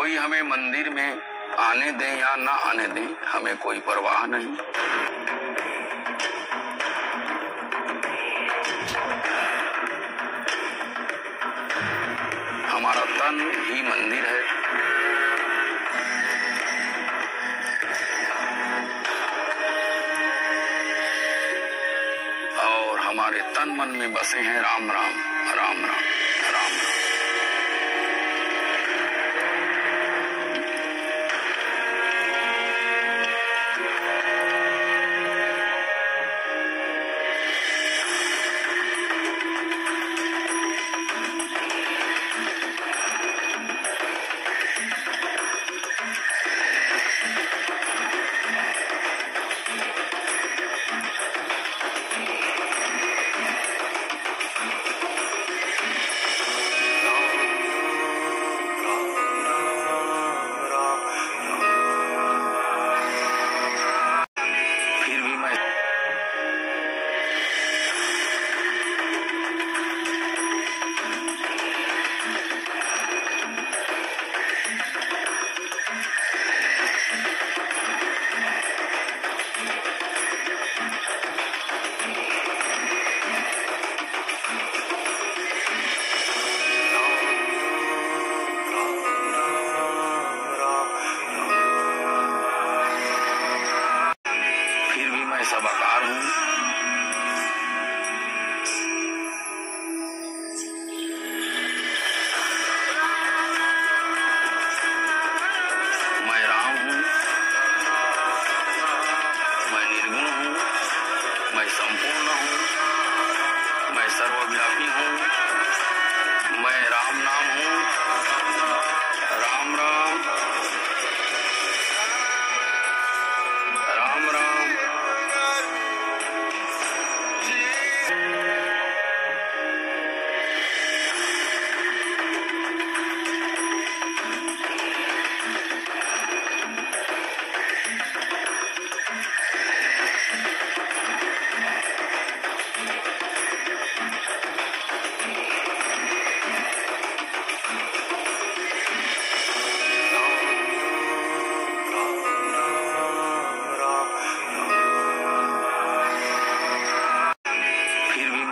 कोई हमें मंदिर में आने दें या ना आने दें, हमें कोई परवाह नहीं। हमारा तन ही मंदिर है। और हमारे तन मन में बसे हैं राम राम राम राम राम राम।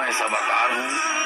esa bagarro